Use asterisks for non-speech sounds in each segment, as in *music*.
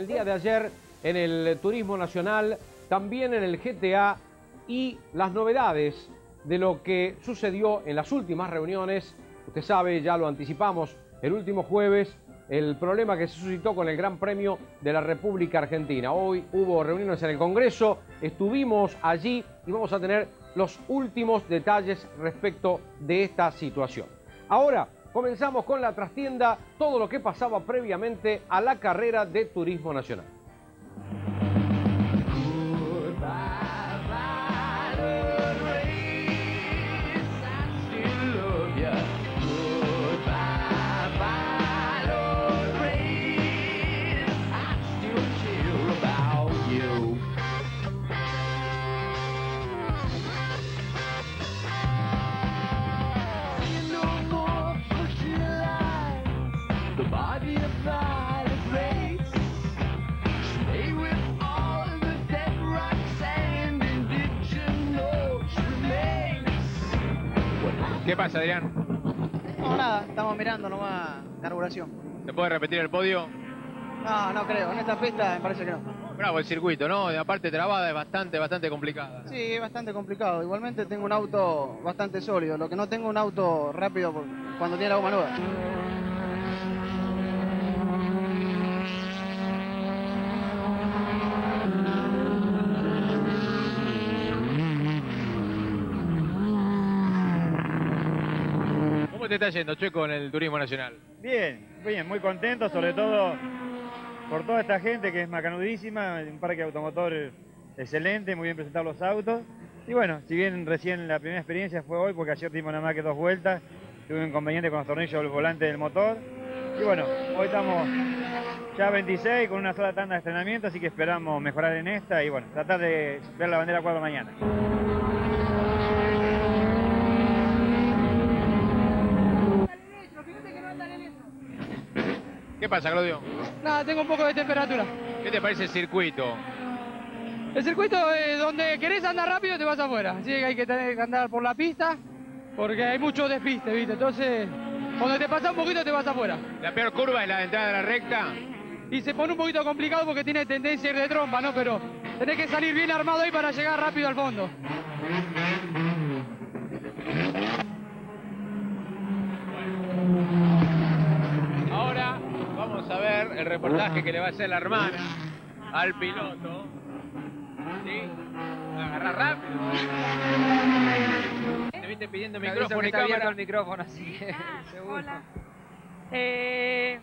el día de ayer en el Turismo Nacional, también en el GTA y las novedades de lo que sucedió en las últimas reuniones. Usted sabe, ya lo anticipamos el último jueves, el problema que se suscitó con el Gran Premio de la República Argentina. Hoy hubo reuniones en el Congreso, estuvimos allí y vamos a tener los últimos detalles respecto de esta situación. Ahora comenzamos con la trastienda, todo lo que pasaba previamente a la carrera de Turismo Nacional. ¿Qué pasa, Adrián? No, nada, estamos mirando nomás carburación. ¿Se puede repetir el podio? No, no creo, en esta pista me parece que no. Bravo el circuito, ¿no? Y aparte trabada es bastante, bastante complicada. Sí, es bastante complicado. Igualmente tengo un auto bastante sólido. Lo que no tengo un auto rápido cuando tiene la goma nueva. Te está yendo, Checo, en el Turismo Nacional? Bien, bien, muy contento, sobre todo por toda esta gente que es macanudísima, un parque automotor excelente, muy bien presentados los autos. Y bueno, si bien recién la primera experiencia fue hoy, porque ayer tuvimos nada más que dos vueltas, tuve un inconveniente con los tornillos del volante del motor. Y bueno, hoy estamos ya 26 con una sola tanda de entrenamiento, así que esperamos mejorar en esta y bueno, tratar de ver la bandera cuadro mañana. ¿Qué pasa, Claudio? Nada, tengo un poco de temperatura. ¿Qué te parece el circuito? El circuito es donde querés andar rápido te vas afuera. Así que hay que tener que andar por la pista porque hay mucho despiste, ¿viste? Entonces, cuando te pasa un poquito te vas afuera. La peor curva es la de entrada de la recta. Y se pone un poquito complicado porque tiene tendencia a ir de trompa, ¿no? Pero tenés que salir bien armado ahí para llegar rápido al fondo. Ahora vamos a ver el reportaje que le va a hacer la hermana al piloto. ¿Sí? Agarra rápido. Te viste pidiendo micrófono y cámara. el micrófono, así que *laughs* seguro. Hola. Eh,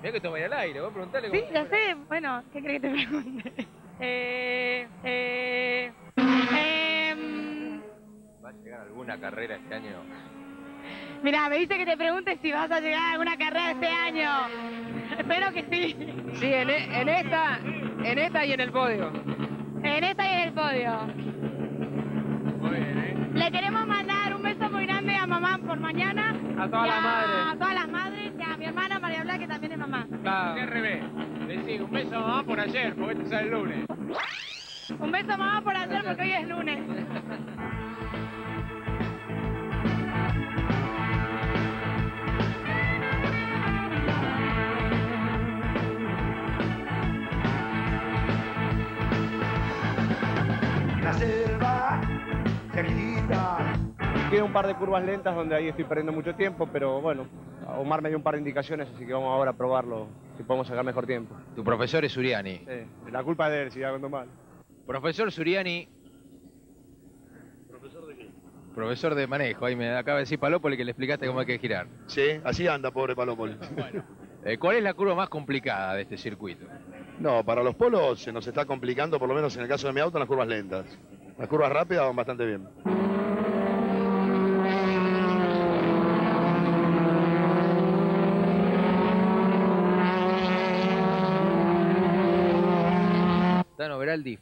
Mirá que esto va a ir al aire, vos preguntale sí, ya sé. Bueno, ¿qué crees que te pregunte? *laughs* Eh, eh, em, ¿Va a llegar alguna carrera este año? Mira, me dice que te pregunte si vas a llegar a alguna carrera este año. Espero que sí. Sí, en, e- en esta, en esta y en el podio. En esta y en el podio. Muy bien, ¿eh? Le queremos mandar un beso muy grande a mamá por mañana. A todas las madres. A todas las madres y a mi hermana María Blanca, que también es mamá. Claro. RB. Decí un beso a mamá por ayer, porque este sale el lunes. Un beso mamá por ayer porque hoy es lunes. Queda un par de curvas lentas donde ahí estoy perdiendo mucho tiempo, pero bueno, Omar me dio un par de indicaciones, así que vamos ahora a probarlo, si podemos sacar mejor tiempo. Tu profesor es Uriani. Sí, la culpa es de él si hago mal. Profesor Suriani. ¿Profesor de qué? Profesor de manejo. Ahí me acaba de decir Palópoli que le explicaste cómo hay que girar. Sí, así anda, pobre Palópolis. *laughs* Eh, ¿Cuál es la curva más complicada de este circuito? No, para los polos se nos está complicando, por lo menos en el caso de mi auto, en las curvas lentas. Las curvas rápidas van bastante bien.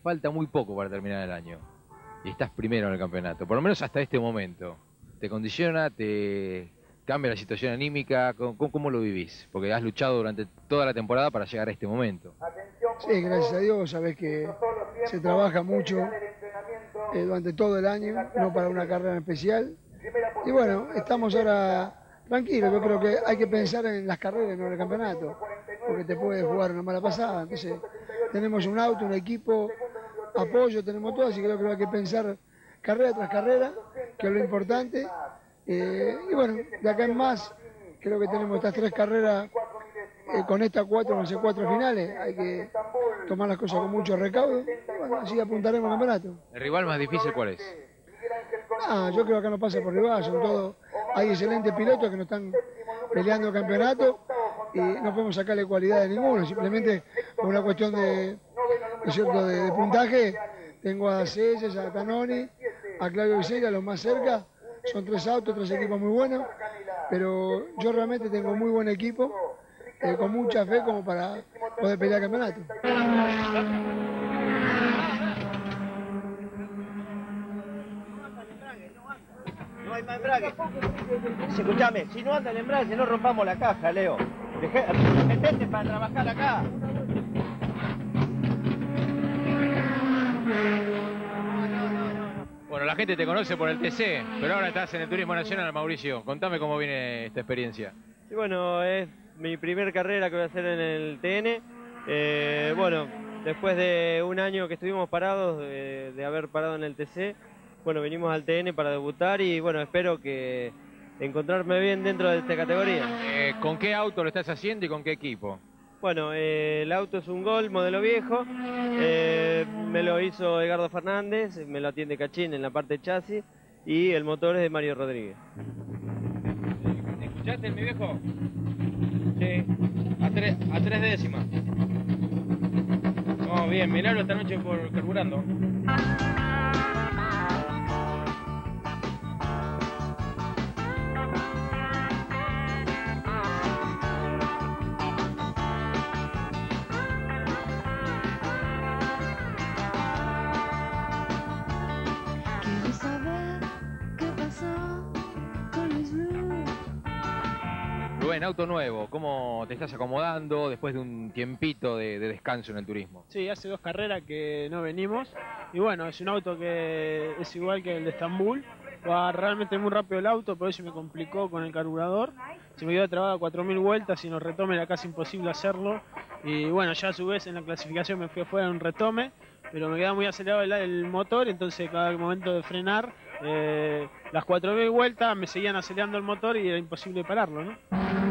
Falta muy poco para terminar el año. Y estás primero en el campeonato, por lo menos hasta este momento. ¿Te condiciona? ¿Te cambia la situación anímica? ¿Cómo, cómo- lo vivís? Porque has luchado durante toda la temporada para llegar a este momento. Sí, gracias a Dios, sabes que se trabaja mucho eh, durante todo el año, no para una carrera especial. Y bueno, estamos ahora tranquilos, yo creo que hay que pensar en las carreras, no en el campeonato. Porque te puede jugar una mala pasada. Entonces, tenemos un auto, un equipo, apoyo, tenemos todo, así que creo que hay que pensar carrera tras carrera, que es lo importante. Eh, y bueno, de acá en más, creo que tenemos estas tres carreras eh, con estas cuatro, no sé, cuatro finales. Hay que tomar las cosas con mucho recaudo. Y bueno, así apuntaremos al campeonato. ¿El rival más difícil cuál es? Ah, yo creo que acá no pasa por rival, son todos, hay excelentes pilotos que no están peleando el campeonato y no podemos sacarle cualidad de ninguno, simplemente por una cuestión de, ¿no es cierto? de, puntaje, tengo a César, a Tanoni, a Claudio Viseira, los más cerca, son tres autos, tres equipos muy buenos, pero yo realmente tengo muy buen equipo, eh, con mucha fe como para poder pelear el campeonato. Embrague. Escúchame, si no anda el embrague, no rompamos la caja, Leo. Dejé, metete para trabajar acá. Bueno, la gente te conoce por el TC, pero ahora estás en el Turismo Nacional, Mauricio. Contame cómo viene esta experiencia. Bueno, es mi primer carrera que voy a hacer en el TN. Eh, bueno, después de un año que estuvimos parados, de, de haber parado en el TC, bueno, venimos al TN para debutar y bueno, espero que encontrarme bien dentro de esta categoría. Eh, ¿Con qué auto lo estás haciendo y con qué equipo? Bueno, eh, el auto es un Gol modelo viejo, eh, me lo hizo Edgardo Fernández, me lo atiende Cachín en la parte chasis y el motor es de Mario Rodríguez. ¿Escuchaste, mi viejo? Sí, a tres, a tres décimas. No, bien, miralo esta noche por carburando. Auto nuevo, ¿cómo te estás acomodando después de un tiempito de, de descanso en el turismo? Sí, hace dos carreras que no venimos. Y bueno, es un auto que es igual que el de Estambul. Va realmente muy rápido el auto, por eso me complicó con el carburador. Se me quedó trabado a 4.000 vueltas y en retome era casi imposible hacerlo. Y bueno, ya a su vez en la clasificación me fui afuera en un retome, pero me quedaba muy acelerado el, el motor, entonces cada momento de frenar, eh, las 4.000 vueltas me seguían acelerando el motor y era imposible pararlo, ¿no?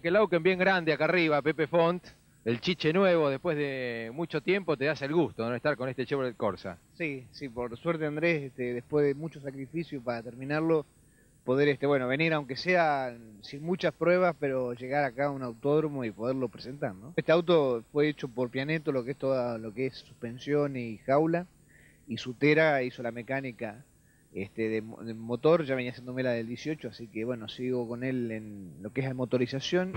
Tren que Lauken bien grande acá arriba, Pepe Font, el chiche nuevo, después de mucho tiempo te das el gusto de no estar con este Chevrolet Corsa. Sí, sí, por suerte Andrés, este, después de mucho sacrificio para terminarlo, poder este, bueno, venir aunque sea sin muchas pruebas, pero llegar acá a un autódromo y poderlo presentar, ¿no? Este auto fue hecho por Pianeto, lo que es toda lo que es suspensión y jaula, y Sutera hizo la mecánica este de, de motor, ya venía haciéndome la del 18, así que bueno, sigo con él en lo que es la motorización.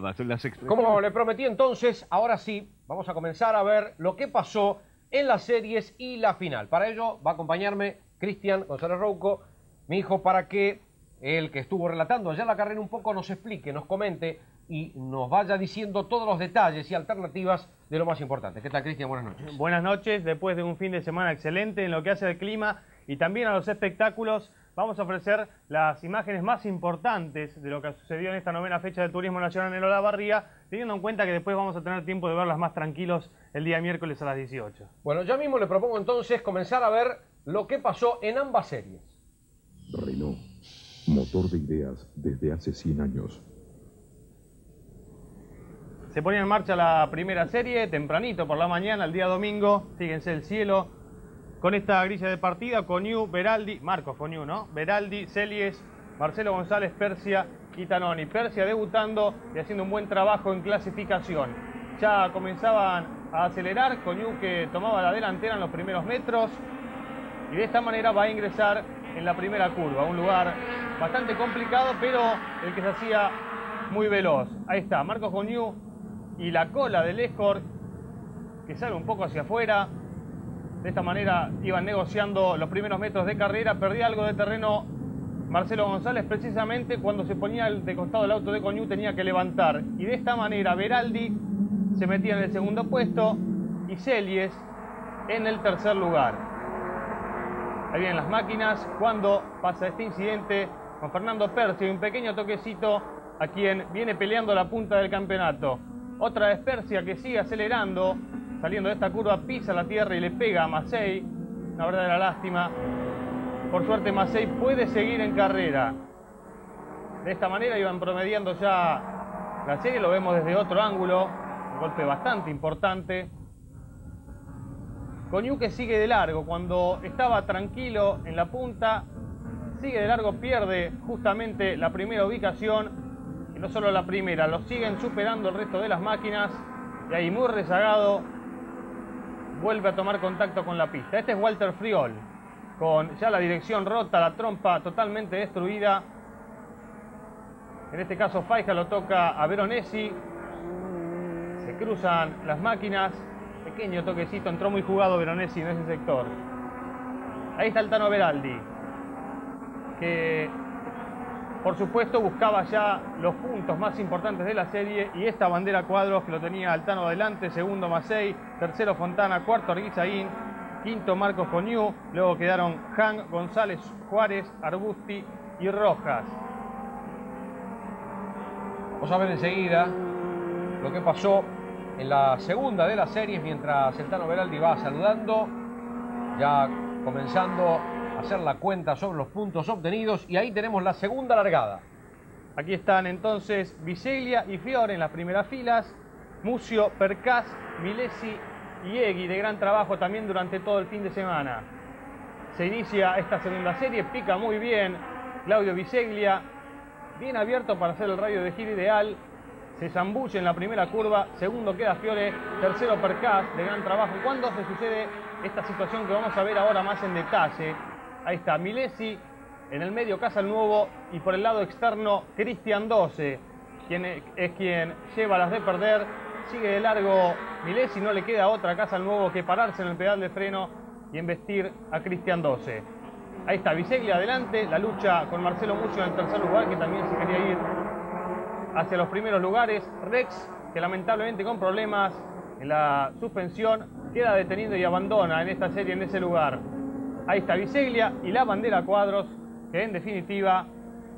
Todas las Como le prometí entonces, ahora sí, vamos a comenzar a ver lo que pasó en las series y la final. Para ello va a acompañarme Cristian González Rouco, mi hijo, para que el que estuvo relatando allá la carrera un poco nos explique, nos comente y nos vaya diciendo todos los detalles y alternativas de lo más importante. ¿Qué tal, Cristian? Buenas noches. Buenas noches, después de un fin de semana excelente en lo que hace al clima y también a los espectáculos, vamos a ofrecer las imágenes más importantes de lo que sucedió en esta novena fecha del Turismo Nacional en Olavarría, teniendo en cuenta que después vamos a tener tiempo de verlas más tranquilos el día miércoles a las 18. Bueno, ya mismo le propongo entonces comenzar a ver lo que pasó en ambas series. Renault, motor de ideas desde hace 100 años. Se ponía en marcha la primera serie, tempranito por la mañana, el día domingo, fíjense el cielo, con esta grilla de partida, Coniu, Beraldi, Marcos Coniu, ¿no? Beraldi, Celies, Marcelo González, Persia y Tanoni. Persia debutando y haciendo un buen trabajo en clasificación. Ya comenzaban a acelerar, Coniu que tomaba la delantera en los primeros metros y de esta manera va a ingresar en la primera curva. Un lugar bastante complicado, pero el que se hacía muy veloz. Ahí está, Marcos Goniu y la cola del Escort que sale un poco hacia afuera. De esta manera iban negociando los primeros metros de carrera. Perdía algo de terreno Marcelo González precisamente cuando se ponía de costado el auto de Coñú tenía que levantar. Y de esta manera Beraldi se metía en el segundo puesto y Celies en el tercer lugar. Ahí vienen las máquinas cuando pasa este incidente con Fernando Persia y un pequeño toquecito a quien viene peleando la punta del campeonato. Otra vez Persia que sigue acelerando, saliendo de esta curva, pisa la tierra y le pega a Macei. Una verdadera lástima. Por suerte Macei puede seguir en carrera. De esta manera iban promediando ya la serie, lo vemos desde otro ángulo, un golpe bastante importante. Coñu que sigue de largo, cuando estaba tranquilo en la punta, sigue de largo, pierde justamente la primera ubicación, y no solo la primera, lo siguen superando el resto de las máquinas, y ahí muy rezagado, vuelve a tomar contacto con la pista. Este es Walter Friol, con ya la dirección rota, la trompa totalmente destruida. En este caso Faija lo toca a Veronesi. Se cruzan las máquinas. Pequeño toquecito, entró muy jugado Veronesi en ese sector. Ahí está el Tano Beraldi, que por supuesto buscaba ya los puntos más importantes de la serie y esta bandera cuadros que lo tenía Altano adelante, segundo Macei, tercero Fontana, cuarto Arguizaín, quinto Marcos Coñú, luego quedaron Han, González, Juárez, Arbusti y Rojas. Vamos a ver enseguida lo que pasó en la segunda de las series mientras el Tano Beraldi va saludando, ya comenzando hacer la cuenta sobre los puntos obtenidos y ahí tenemos la segunda largada. Aquí están entonces Viseglia y Fiore en las primeras filas, Mucio, Percas, Milesi y Egui de gran trabajo también durante todo el fin de semana. Se inicia esta segunda serie, pica muy bien Claudio Viseglia, bien abierto para hacer el radio de giro ideal, se zambulle en la primera curva, segundo queda Fiore, tercero Percas de gran trabajo. ¿Cuándo se sucede esta situación que vamos a ver ahora más en detalle? Ahí está Milesi, en el medio Casal Nuevo y por el lado externo Cristian 12, quien es quien lleva las de perder. Sigue de largo Milesi, no le queda otra Casal Nuevo que pararse en el pedal de freno y embestir a Cristian 12. Ahí está Biseglia adelante, la lucha con Marcelo Mucio en el tercer lugar que también se quería ir hacia los primeros lugares. Rex, que lamentablemente con problemas en la suspensión, queda detenido y abandona en esta serie en ese lugar. Ahí está Biseglia y la bandera cuadros, que en definitiva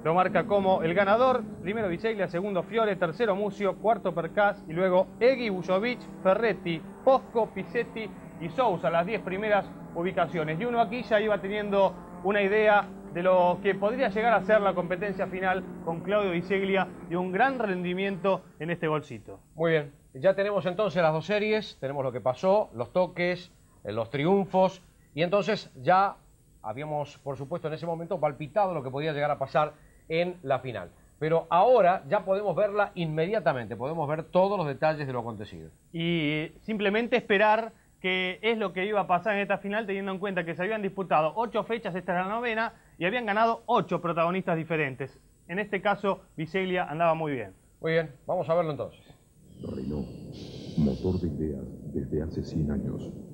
lo marca como el ganador. Primero Biseglia, segundo Fiore, tercero Mucio, cuarto Percas y luego Egui, Bujovic, Ferretti, Posco, Pisetti y Sousa, las 10 primeras ubicaciones. Y uno aquí ya iba teniendo una idea de lo que podría llegar a ser la competencia final con Claudio Biseglia y un gran rendimiento en este golcito. Muy bien, ya tenemos entonces las dos series, tenemos lo que pasó, los toques, eh, los triunfos y entonces ya habíamos, por supuesto, en ese momento palpitado lo que podía llegar a pasar en la final. Pero ahora ya podemos verla inmediatamente, podemos ver todos los detalles de lo acontecido. Y simplemente esperar que es lo que iba a pasar en esta final, teniendo en cuenta que se habían disputado ocho fechas, esta es la novena, y habían ganado ocho protagonistas diferentes. En este caso, Biseglia andaba muy bien. Muy bien, vamos a verlo entonces. Renault, motor de ideas desde hace 100 años.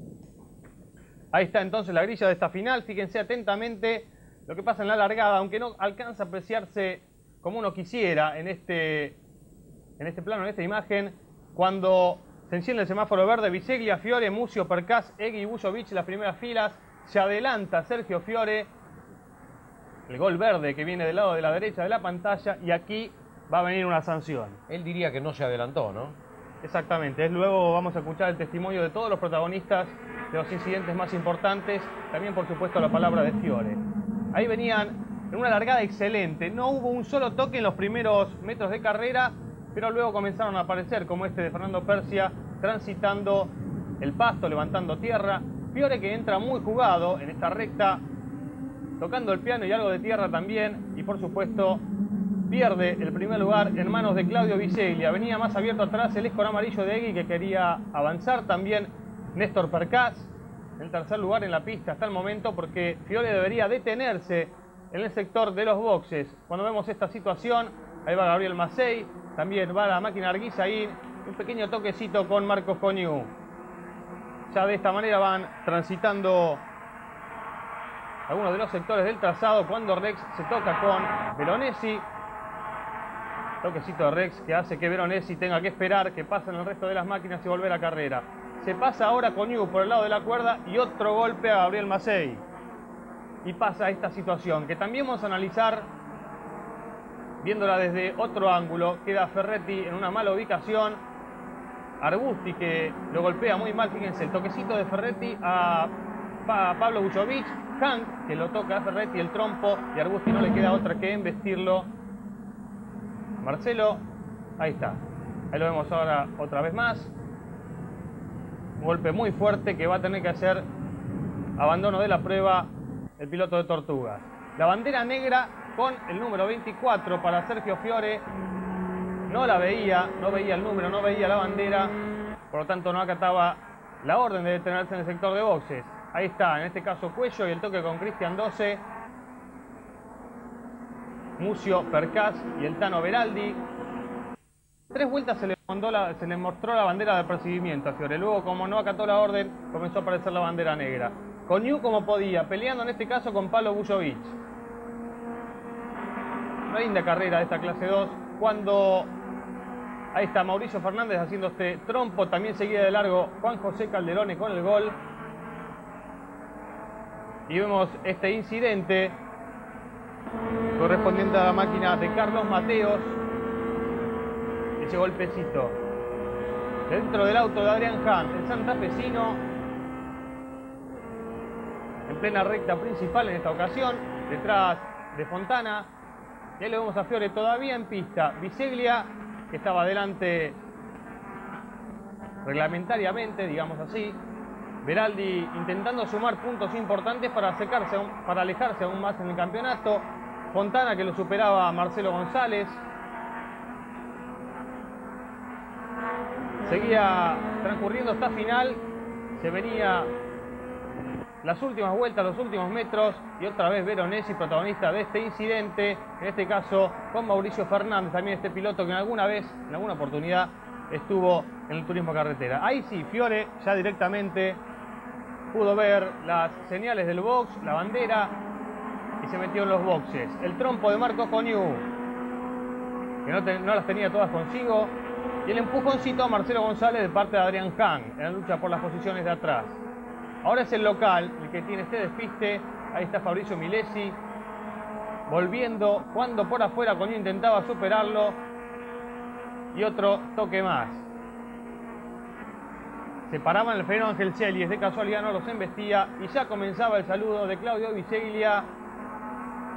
Ahí está entonces la grilla de esta final. Fíjense atentamente lo que pasa en la largada, aunque no alcanza a apreciarse como uno quisiera en este, en este plano, en esta imagen, cuando se enciende el semáforo verde, Biseglia, Fiore, Mucio, Percas, Egui Bujovic las primeras filas. Se adelanta Sergio Fiore, el gol verde que viene del lado de la derecha de la pantalla, y aquí va a venir una sanción. Él diría que no se adelantó, ¿no? Exactamente, luego vamos a escuchar el testimonio de todos los protagonistas de los incidentes más importantes, también por supuesto la palabra de Fiore. Ahí venían en una largada excelente, no hubo un solo toque en los primeros metros de carrera, pero luego comenzaron a aparecer como este de Fernando Persia, transitando el pasto, levantando tierra. Fiore que entra muy jugado en esta recta, tocando el piano y algo de tierra también, y por supuesto pierde el primer lugar en manos de Claudio Biseglia. Venía más abierto atrás el escor amarillo de Egui que quería avanzar también Néstor Percaz. en tercer lugar en la pista hasta el momento porque Fiore debería detenerse en el sector de los boxes. Cuando vemos esta situación, ahí va Gabriel Macei, también va la máquina Arguizaín, un pequeño toquecito con Marcos Coñu. Ya de esta manera van transitando algunos de los sectores del trazado cuando Rex se toca con Veronesi. Toquecito Rex que hace que Veronesi tenga que esperar que pasen el resto de las máquinas y volver a carrera. Se pasa ahora con Yu por el lado de la cuerda y otro golpe a Gabriel Macei. Y pasa esta situación que también vamos a analizar viéndola desde otro ángulo. Queda Ferretti en una mala ubicación. Arbusti que lo golpea muy mal, fíjense, el toquecito de Ferretti a, Pa- Pablo Bujovic. Hank que lo toca a Ferretti el trompo y Arbusti no le queda otra que embestirlo. Marcelo, ahí está. Ahí lo vemos ahora otra vez más. Un golpe muy fuerte que va a tener que hacer abandono de la prueba el piloto de Tortugas. La bandera negra con el número 24 para Sergio Fiore. No la veía, no veía el número, no veía la bandera. Por lo tanto no acataba la orden de detenerse en el sector de boxes. Ahí está, en este caso Cuello y el toque con Cristian 12. Mucio, Percas y el Tano Beraldi. Tres vueltas se le, la- se le mostró la bandera de apercibimiento a Fiore. Luego, como no acató la orden, comenzó a aparecer la bandera negra. Con New como podía, peleando en este caso con Pablo Bujovic. Linda carrera de esta clase 2. Cuando ahí está Mauricio Fernández haciendo este trompo, también seguía de largo Juan José Calderone con el gol. Y vemos este incidente correspondiente a la máquina de Carlos Mateos. Ese golpecito. Dentro del auto de Adrián Hunt, el santafesino. En plena recta principal en esta ocasión. Detrás de Fontana. Y ahí lo vemos a Fiore todavía en pista. Biseglia, que estaba adelante reglamentariamente, digamos así. Beraldi intentando sumar puntos importantes para, acercarse aún- para alejarse aún más en el campeonato. Fontana que lo superaba Marcelo González. Seguía transcurriendo esta final. Se venía las últimas vueltas, los últimos metros. Y otra vez Veronesi, protagonista de este incidente. En este caso con Mauricio Fernández, también este piloto que en alguna vez, en alguna oportunidad, estuvo en el turismo carretera. Ahí sí, Fiore ya directamente pudo ver las señales del box, la bandera y se metió en los boxes. El trompo de Marcos Coniu, que no las tenía todas consigo, y el empujoncito a Marcelo González de parte de Adrián Hang en la lucha por las posiciones de atrás. Ahora es el local el que tiene este despiste. Ahí está Fabricio Milesi volviendo cuando por afuera Coniu intentaba superarlo y otro toque más. Se paraban el freno Ángel Celis, de casualidad no los embestía y ya comenzaba el saludo de Claudio Viseglia,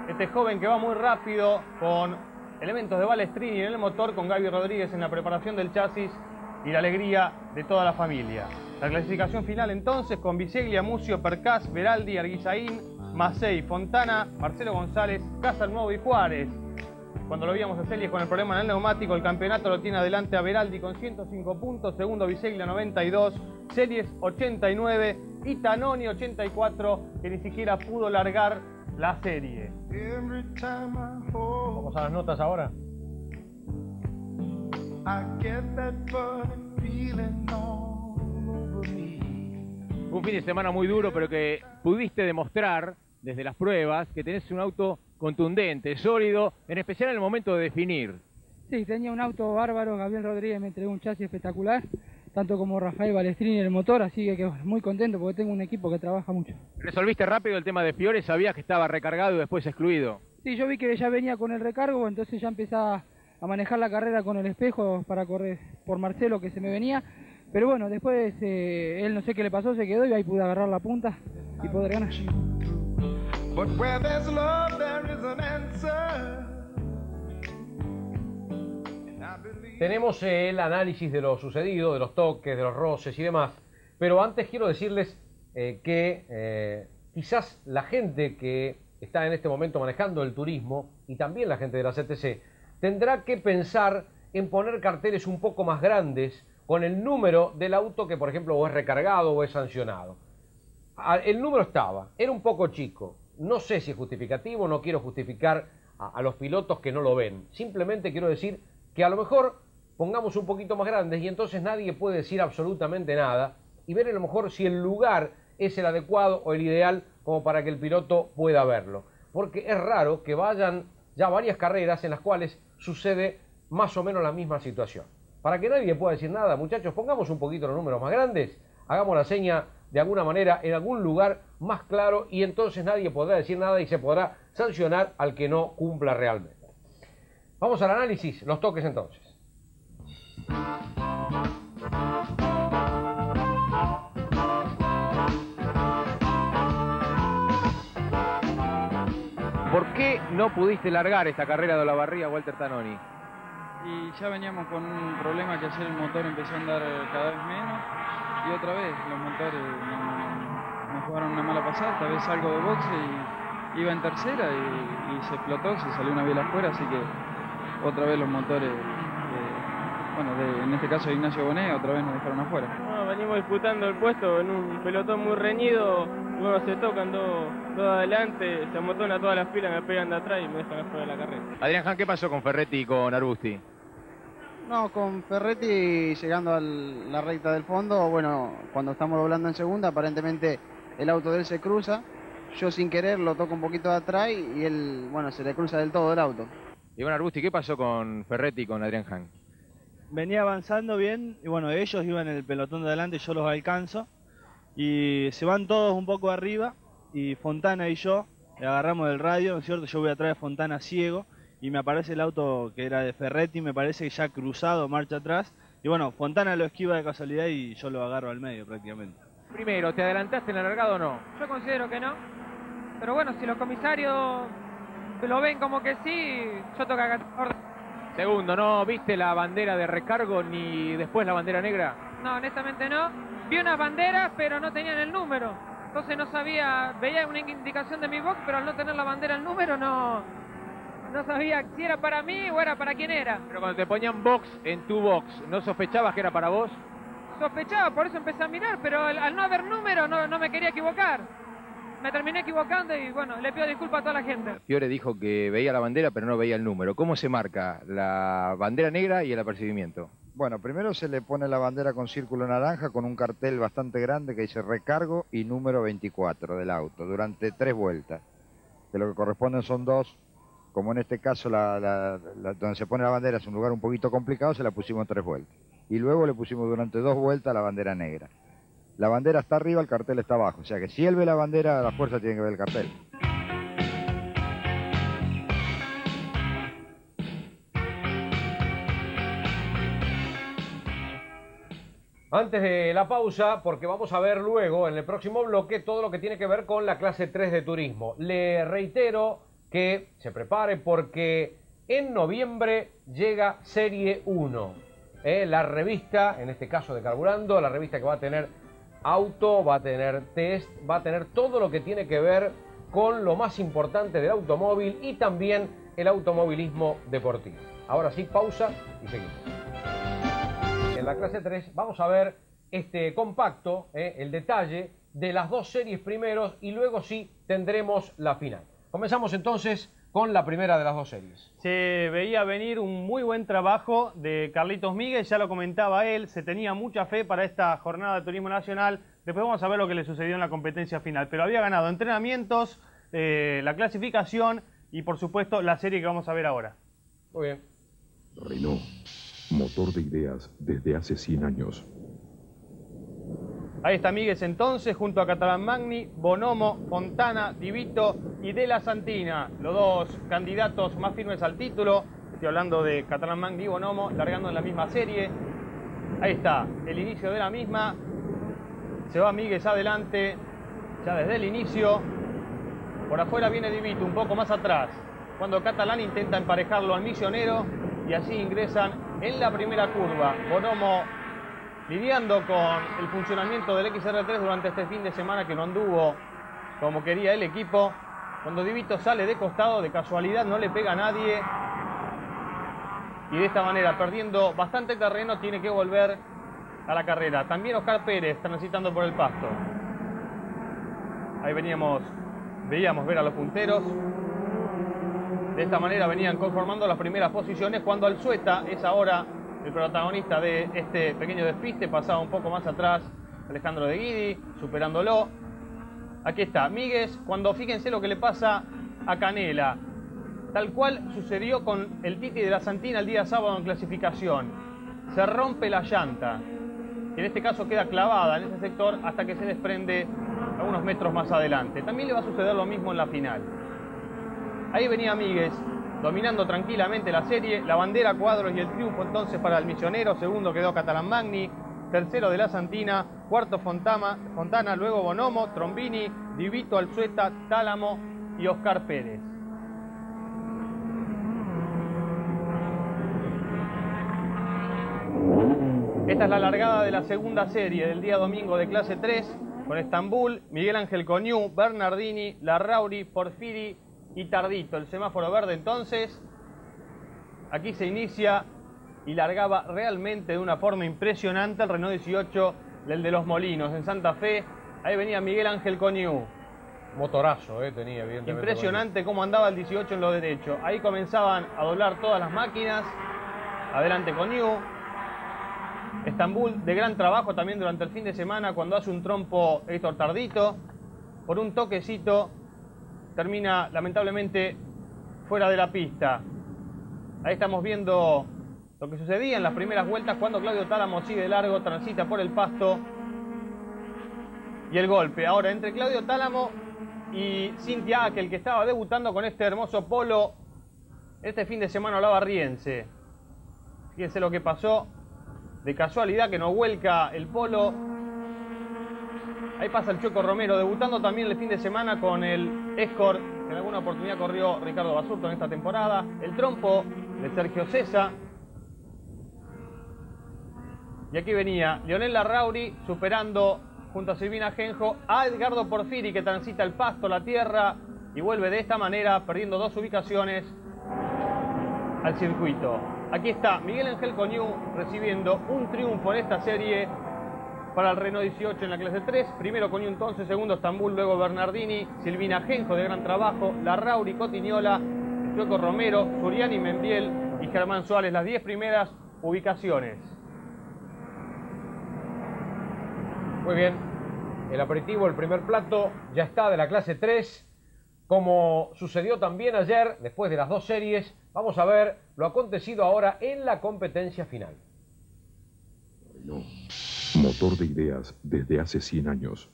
este joven que va muy rápido con elementos de balestrini en el motor, con Gaby Rodríguez en la preparación del chasis y la alegría de toda la familia. La clasificación final entonces con Viseglia, Mucio, Percas, Beraldi, Arguizaín, Macei, Fontana, Marcelo González, Casalnuovo y Juárez. Cuando lo veíamos a Celis con el problema en el neumático, el campeonato lo tiene adelante a Beraldi con 105 puntos, segundo Viseglia 92, Series 89 y Tanoni 84, que ni siquiera pudo largar la serie. Vamos a las notas ahora. Un fin de semana muy duro, pero que pudiste demostrar desde las pruebas que tenés un auto contundente, sólido, en especial en el momento de definir. Sí, tenía un auto bárbaro, Gabriel Rodríguez me entregó un chasis espectacular, tanto como Rafael Balestrini en el motor, así que muy contento porque tengo un equipo que trabaja mucho. Resolviste rápido el tema de Fiore, sabías que estaba recargado y después excluido. Sí, yo vi que ya venía con el recargo, entonces ya empezaba a manejar la carrera con el espejo para correr por Marcelo que se me venía, pero bueno, después eh, él no sé qué le pasó, se quedó y ahí pude agarrar la punta y poder ganar. But where Tenemos el análisis de lo sucedido, de los toques, de los roces y demás. Pero antes quiero decirles eh, que eh, quizás la gente que está en este momento manejando el turismo y también la gente de la CTC tendrá que pensar en poner carteles un poco más grandes con el número del auto que, por ejemplo, o es recargado o es sancionado. a- el número estaba, era un poco chico. No sé si es justificativo, no quiero justificar a los pilotos que no lo ven. Simplemente quiero decir que a lo mejor pongamos un poquito más grandes y entonces nadie puede decir absolutamente nada y ver a lo mejor si el lugar es el adecuado o el ideal como para que el piloto pueda verlo. Porque es raro que vayan ya varias carreras en las cuales sucede más o menos la misma situación. Para que nadie pueda decir nada, muchachos, pongamos un poquito los números más grandes, hagamos la seña de alguna manera en algún lugar más claro y entonces nadie podrá decir nada y se podrá sancionar al que no cumpla realmente. Vamos al análisis, los toques entonces. ¿Por qué no pudiste largar esta carrera de Olavarría, Walter Tanoni? Y ya veníamos con un problema que ayer el motor empezó a andar cada vez menos y otra vez los motores no- me jugaron una mala pasada, esta vez salgo de boxe y iba en tercera y, se explotó, se salió una biela afuera, así que otra vez los motores, bueno, de- en este caso de Ignacio Bonet, otra vez nos dejaron afuera. No, venimos disputando el puesto en un pelotón muy reñido. Luego se tocan dos dos adelante, se amotona todas las filas, me pegan de atrás y me dejan afuera de la carrera. Adrián Han, ¿qué pasó con Ferretti y con Arbusti? No, con Ferretti llegando a la recta del fondo, bueno, cuando estamos doblando en segunda, aparentemente el auto de él se cruza. Yo sin querer lo toco un poquito de atrás y él, bueno, se le cruza del todo el auto. Iván Arbusti, ¿qué pasó con Ferretti y con Adrián Han? Venía avanzando bien y bueno, ellos iban en el pelotón de adelante, yo los alcanzo y se van todos un poco arriba y Fontana y yo le agarramos el radio, ¿no es cierto? Yo voy atrás de Fontana ciego y me aparece el auto que era de Ferretti, me parece que ya cruzado, marcha atrás y bueno, Fontana lo esquiva de casualidad y yo lo agarro al medio prácticamente. Primero, ¿te adelantaste en el largado o no? Yo considero que no. Pero bueno, si los comisarios lo ven como que sí, yo tengo que acatar orden. Segundo, ¿no viste la bandera de recargo ni después la bandera negra? No, honestamente no. Vi unas banderas, pero no tenían el número. Entonces no sabía, veía una indicación de mi box, pero al no tener la bandera el número no, no sabía si era para mí o era para quién era. Pero cuando te ponían box en tu box, ¿no sospechabas que era para vos? Sospechaba, por eso empecé a mirar, pero al, al no haber número no, no me quería equivocar. Me terminé equivocando y bueno, le pido disculpas a toda la gente. Fiore dijo que veía la bandera pero no veía el número. ¿Cómo se marca la bandera negra y el apercibimiento? Bueno, primero se le pone la bandera con círculo naranja con un cartel bastante grande que dice recargo y número 24 del auto durante tres vueltas. Que lo que corresponden son dos. Como en este caso la- la- la- donde se pone la bandera es un lugar un poquito complicado, se la pusimos tres vueltas. Y luego le pusimos durante dos vueltas la bandera negra. La bandera está arriba, el cartel está abajo. O sea que si él ve la bandera, la fuerza tiene que ver el cartel. Antes de la pausa, porque vamos a ver luego en el próximo bloque todo lo que tiene que ver con la clase 3 de turismo. Le reitero que se prepare porque en noviembre llega Serie 1. ¿eh? La revista, en este caso de Carburando, la revista que va a tener auto, va a tener test, va a tener todo lo que tiene que ver con lo más importante del automóvil y también el automovilismo deportivo. Ahora sí, pausa y seguimos. En la clase 3 vamos a ver este compacto, eh, el detalle de las dos series primeros y luego sí tendremos la final. Comenzamos entonces con la primera de las dos series. Se veía venir un muy buen trabajo de Carlitos Miguel, ya lo comentaba él, se tenía mucha fe para esta jornada de turismo nacional. Después vamos a ver lo que le sucedió en la competencia final, pero había ganado entrenamientos, eh, la clasificación y por supuesto la serie que vamos a ver ahora. Muy bien. Renault, motor de ideas desde hace 100 años. Ahí está Míguez entonces, junto a Catalán Magni, Bonomo, Fontana, Divito y De La Santina, los dos candidatos más firmes al título. Estoy hablando de Catalán Magni y Bonomo, largando en la misma serie. Ahí está, el inicio de la misma. Se va Míguez adelante, ya desde el inicio. Por afuera viene Divito, un poco más atrás. Cuando Catalán intenta emparejarlo al misionero y así ingresan en la primera curva. Bonomo lidiando con el funcionamiento del XR3 durante este fin de semana que no anduvo como quería el equipo. Cuando Divito sale de costado, de casualidad no le pega a nadie. Y de esta manera, perdiendo bastante terreno, tiene que volver a la carrera. También Oscar Pérez transitando por el pasto. Ahí veníamos, veíamos ver a los punteros. De esta manera venían conformando las primeras posiciones cuando Alzueta es ahora el protagonista de este pequeño despiste. Pasaba un poco más atrás Alejandro de Guidi, superándolo. Aquí está, Míguez, cuando fíjense lo que le pasa a Canela. Tal cual sucedió con el Titi de la Santina el día sábado en clasificación. Se rompe la llanta. En este caso queda clavada en ese sector hasta que se desprende algunos metros más adelante. También le va a suceder lo mismo en la final. Ahí venía Míguez, dominando tranquilamente la serie, la bandera, cuadros y el triunfo entonces para el misionero. Segundo quedó Catalán Magni, tercero de la Santina, cuarto Fontana, luego Bonomo, Trombini, Divito Alzueta, Tálamo y Oscar Pérez. Esta es la largada de la segunda serie del día domingo de clase 3 con Estambul, Miguel Ángel Coñú, Bernardini, Larrauri, Porfiri y Tardito. El semáforo verde entonces. Aquí se inicia y largaba realmente de una forma impresionante el Renault 18, el de los Molinos, en Santa Fe. Ahí venía Miguel Ángel Coñú. Motorazo, eh, tenía, evidentemente. Impresionante cómo andaba el 18 en lo derecho. Ahí comenzaban a doblar todas las máquinas. Adelante Coñú. Estambul de gran trabajo también durante el fin de semana cuando hace un trompo Héctor Tardito. Por un toquecito termina lamentablemente fuera de la pista. Ahí estamos viendo lo que sucedía en las primeras vueltas cuando Claudio Tálamo sigue de largo, transita por el pasto y el golpe. Ahora entre Claudio Tálamo y Cintia Akel, que estaba debutando con este hermoso polo este fin de semana hablaba Riense. Fíjense lo que pasó de casualidad que nos vuelca el polo. Ahí pasa el Choco Romero, debutando también el fin de semana con el Escort, que en alguna oportunidad corrió Ricardo Basurto en esta temporada. El trompo de Sergio Cesa. Y aquí venía Leonel Larrauri superando junto a Silvina Genjo a Edgardo Porfiri que transita el pasto, la tierra y vuelve de esta manera perdiendo dos ubicaciones al circuito. Aquí está Miguel Ángel Coñú recibiendo un triunfo en esta serie para el Renault 18 en la clase 3. Primero Coñú entonces, segundo Estambul, luego Bernardini, Silvina Genjo de gran trabajo, Larrauri, Cotiñola, Chueco Romero, Suriani Membiel y Germán Suárez, las 10 primeras ubicaciones. Muy bien. El aperitivo, el primer plato, ya está de la clase 3. Como sucedió también ayer, después de las dos series, vamos a ver lo acontecido ahora en la competencia final. Renault. Motor de ideas desde hace 100 años.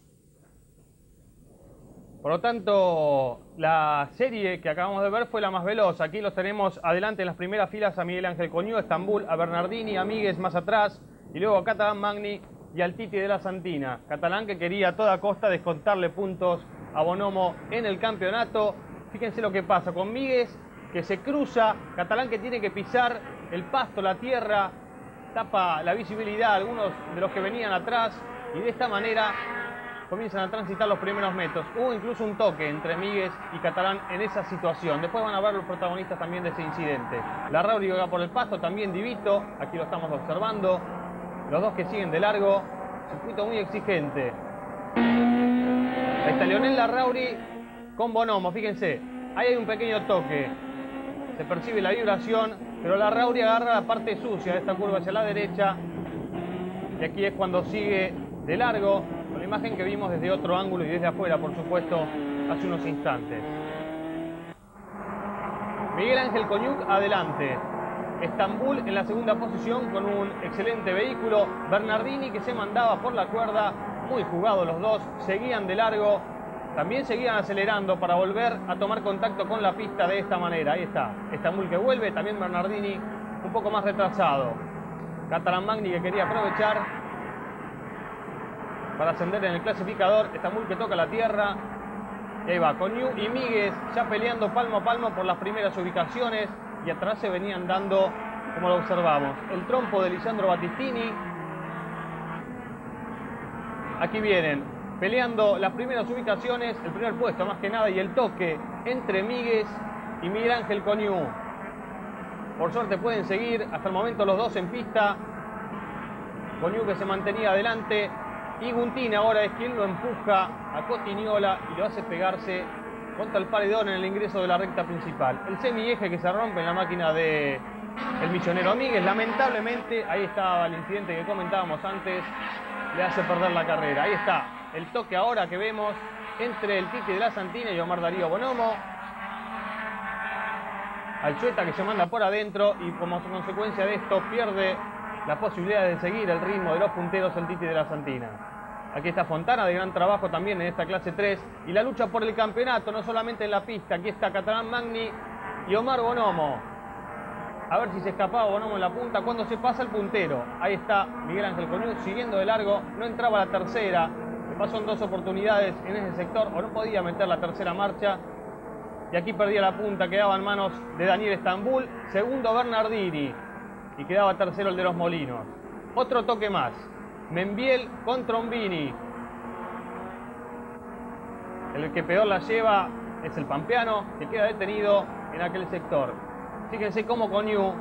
Por lo tanto, la serie que acabamos de ver fue la más veloz. Aquí los tenemos adelante en las primeras filas a Miguel Ángel Coñú, Estambul, a Bernardini, a Míguez más atrás, y luego a Catalán Magni y al Titi de la Santina. Catalán que quería a toda costa descontarle puntos a Bonomo en el campeonato. Fíjense lo que pasa con Míguez, que se cruza, Catalán que tiene que pisar el pasto, la tierra, tapa la visibilidad a algunos de los que venían atrás y de esta manera comienzan a transitar los primeros metros. Hubo incluso un toque entre Míguez y Catalán en esa situación. Después van a ver los protagonistas también de ese incidente. La Rauri va por el pasto, también Divito, aquí lo estamos observando. Los dos que siguen de largo, circuito muy exigente. Ahí está Leonel Larrauri con Bonomo, fíjense, ahí hay un pequeño toque. Se percibe la vibración, pero Larrauri agarra la parte sucia de esta curva hacia la derecha. Y aquí es cuando sigue de largo, con la imagen que vimos desde otro ángulo y desde afuera, por supuesto, hace unos instantes. Miguel Ángel Coñuc adelante. Estambul en la segunda posición con un excelente vehículo. Bernardini que se mandaba por la cuerda. Muy jugados los dos. Seguían de largo. También seguían acelerando para volver a tomar contacto con la pista de esta manera. Ahí está. Estambul que vuelve. También Bernardini un poco más retrasado. Catalan Magni que quería aprovechar para ascender en el clasificador. Estambul que toca la tierra. Y ahí va. Coñu y Míguez ya peleando palmo a palmo por las primeras ubicaciones y atrás se venían dando, como lo observamos, el trompo de Lisandro Battistini. Aquí vienen peleando las primeras ubicaciones, el primer puesto más que nada y el toque entre Míguez y Miguel Ángel Coñú. Por suerte pueden seguir hasta el momento los dos en pista. Coñú que se mantenía adelante Y Guntín ahora es quien lo empuja a Cotignola y lo hace pegarse contra el paredón en el ingreso de la recta principal. El semieje que se rompe en la máquina de el millonero Miguel. Lamentablemente, ahí estaba el incidente que comentábamos antes, le hace perder la carrera. Ahí está el toque ahora que vemos entre el Titi de la Santina y Omar Darío Bonomo. Alchueta que se manda por adentro y como consecuencia de esto pierde la posibilidad de seguir el ritmo de los punteros el Titi de la Santina. Aquí está Fontana de gran trabajo también en esta clase 3 y la lucha por el campeonato, no solamente en la pista. Aquí está Catalán Magni y Omar Bonomo. A ver si se escapaba Bonomo en la punta cuando se pasa el puntero. Ahí está Miguel Ángel Coñú siguiendo de largo, no entraba la tercera. Pasó dos oportunidades en ese sector o no podía meter la tercera marcha. Y aquí perdía la punta, quedaba en manos de Daniel Estambul. Segundo Bernardini y quedaba tercero el de los Molinos. Otro toque más. Membiel con Trombini. El que peor la lleva es el Pampeano, que queda detenido en aquel sector. Fíjense cómo Coñu,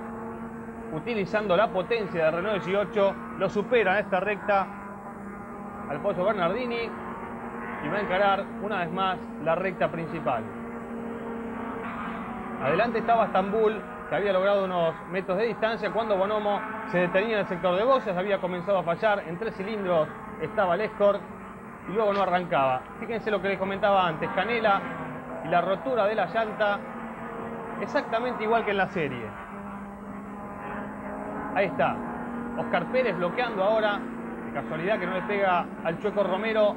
utilizando la potencia de Renault 18, lo supera en esta recta al Pollo Bernardini y va a encarar una vez más la recta principal. Adelante estaba Estambul, que había logrado unos metros de distancia cuando Bonomo se detenía en el sector de boxes, había comenzado a fallar, en tres cilindros estaba el Escort y luego no arrancaba. Fíjense lo que les comentaba antes, Canela y la rotura de la llanta exactamente igual que en la serie. Ahí está, Oscar Pérez bloqueando ahora, casualidad que no le pega al Chueco Romero,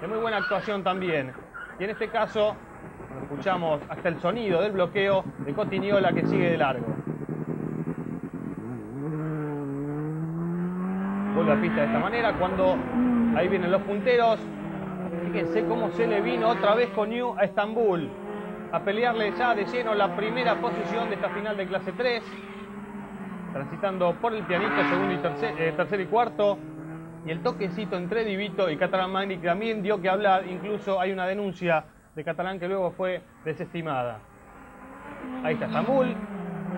de muy buena actuación también. Y en este caso escuchamos hasta el sonido del bloqueo de Cotignola que sigue de largo. Vuelve a pista de esta manera cuando ahí vienen los punteros. Fíjense cómo se le vino otra vez con New a Estambul a pelearle ya de lleno la primera posición de esta final de clase 3. Transitando por el pianista segundo y tercer, eh, tercero y cuarto. Y el toquecito entre Divito y Catalán Magni también dio que hablar. Incluso hay una denuncia de Catalán que luego fue desestimada. Ahí está Estambul,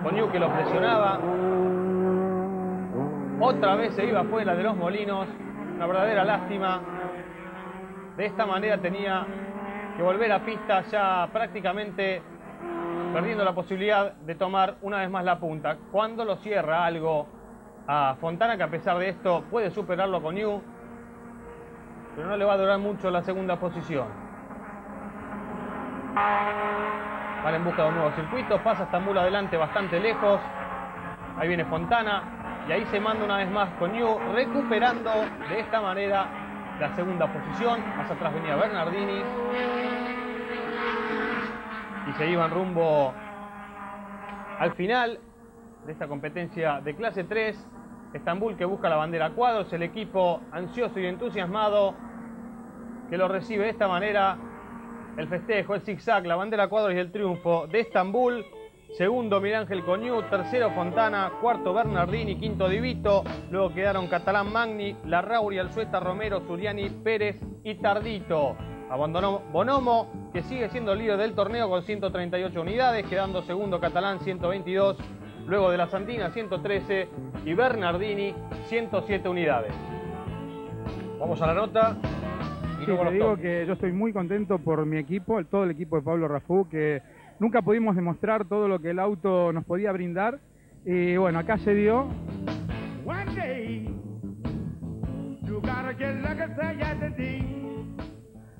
Coñu que lo presionaba. Otra vez se iba fuera de los molinos, una verdadera lástima. De esta manera tenía que volver a pista ya prácticamente perdiendo la posibilidad de tomar una vez más la punta. Cuando lo cierra algo a Fontana, que a pesar de esto puede superarlo con New, pero no le va a durar mucho la segunda posición. Van en busca de un nuevo circuito, pasa Estambul adelante bastante lejos. Ahí viene Fontana y ahí se manda una vez más con New, recuperando de esta manera la segunda posición. Más atrás venía Bernardini. Y se iban rumbo al final de esta competencia de clase 3. Estambul que busca la bandera cuadros, el equipo ansioso y entusiasmado que lo recibe de esta manera. El festejo, el zigzag, la bandera cuadros y el triunfo de Estambul. Segundo, Miguel Ángel Coñú. Tercero, Fontana. Cuarto, Bernardini. Quinto, Divito. Luego quedaron Catalán Magni, Larrauri, Alzueta, Romero, Suriani, Pérez y Tardito. Abandonó Bonomo, que sigue siendo líder del torneo con 138 unidades, quedando segundo Catalán 122, luego de la Santina 113 y Bernardini 107 unidades. Vamos a la nota. Y Sí, luego te los digo toques. que yo estoy muy contento por mi equipo, todo el equipo de Pablo Rafú, que nunca pudimos demostrar todo lo que el auto nos podía brindar. Y bueno, acá se dio.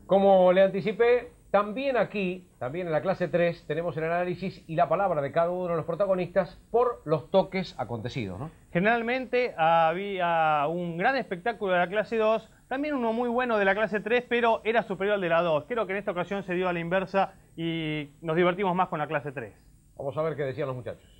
Como le anticipé, también aquí, también en la clase 3, tenemos el análisis y la palabra de cada uno de los protagonistas por los toques acontecidos. ¿no? Generalmente había un gran espectáculo de la clase 2, también uno muy bueno de la clase 3, pero era superior al de la 2. Creo que en esta ocasión se dio a la inversa y nos divertimos más con la clase 3. Vamos a ver qué decían los muchachos.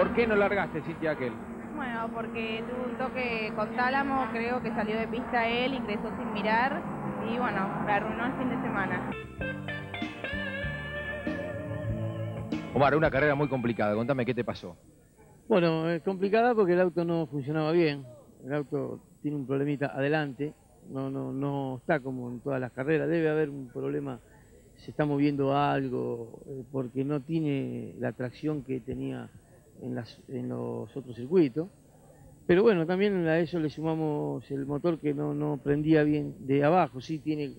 ¿Por qué no largaste, Cintia aquel? Bueno, porque tuvo un toque con Tálamo, creo que salió de pista él, ingresó sin mirar y bueno, me arruinó el fin de semana. Omar, una carrera muy complicada. Contame qué te pasó. Bueno, es complicada porque el auto no funcionaba bien. El auto tiene un problemita adelante, no, no, no está como en todas las carreras. Debe haber un problema se está moviendo algo, eh, porque no tiene la tracción que tenía en, las, en los otros circuitos. Pero bueno, también a eso le sumamos el motor que no, no prendía bien de abajo, sí tiene,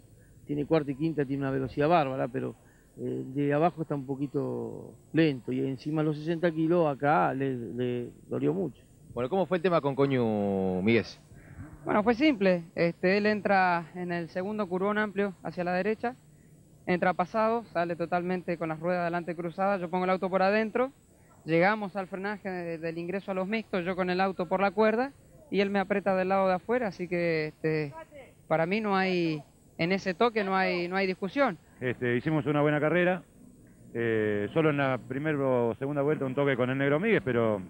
tiene cuarta y quinta, tiene una velocidad bárbara, pero eh, de abajo está un poquito lento y encima los 60 kilos acá le, le dolió mucho. Bueno, ¿cómo fue el tema con Coñu, Miguel? Bueno, fue simple. Este, él entra en el segundo curvón amplio hacia la derecha, entra pasado, sale totalmente con las ruedas delante cruzadas, yo pongo el auto por adentro, llegamos al frenaje de- del ingreso a los mixtos, yo con el auto por la cuerda y él me aprieta del lado de afuera, así que este, para mí no hay, en ese toque no hay, no hay discusión. Este, hicimos una buena carrera, eh, solo en la primera o segunda vuelta un toque con el negro Míguez, pero